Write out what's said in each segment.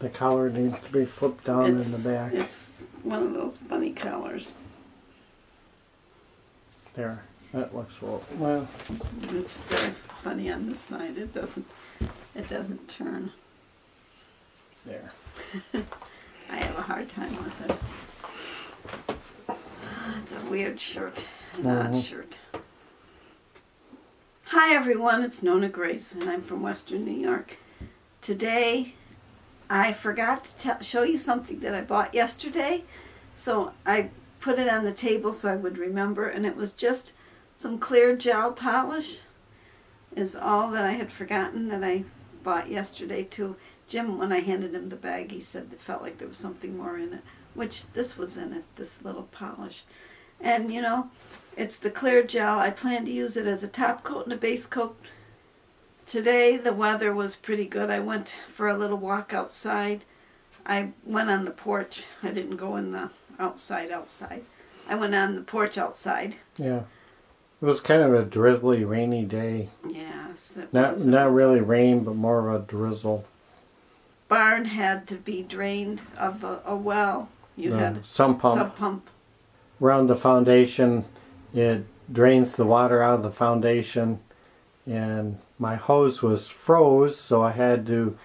The collar needs to be flipped down it's, in the back. It's one of those funny collars. There. That looks a little well. It's still funny on this side. It doesn't. It doesn't turn. There. I have a hard time with it. It's a weird shirt, an odd Mhm. shirt. Hi everyone, it's Nonna Grace, and I'm from Western New York. Today, I forgot to tell, show you something that I bought yesterday, so I put it on the table so I would remember, and it was just some clear gel polish. Is all that I had forgotten that I bought yesterday too. Jim, when I handed him the bag, he said it felt like there was something more in it, which this was in it, this little polish. And you know, it's the clear gel. I plan to use it as a top coat and a base coat. Today the weather was pretty good. I went for a little walk outside. I went on the porch. I didn't go in the outside outside. I went on the porch outside. Yeah. It was kind of a drizzly, rainy day. Yes, it Not was. Not really rain, but more of a drizzle. Barn had to be drained of a, a well. You had some pump sub pump. around the foundation. It drains the water out of the foundation, and my hose was froze, so I had to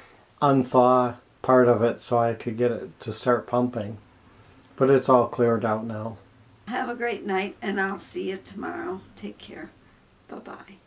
unthaw part of it so I could get it to start pumping. But it's all cleared out now. Have a great night, and I'll see you tomorrow. Take care. Bye bye.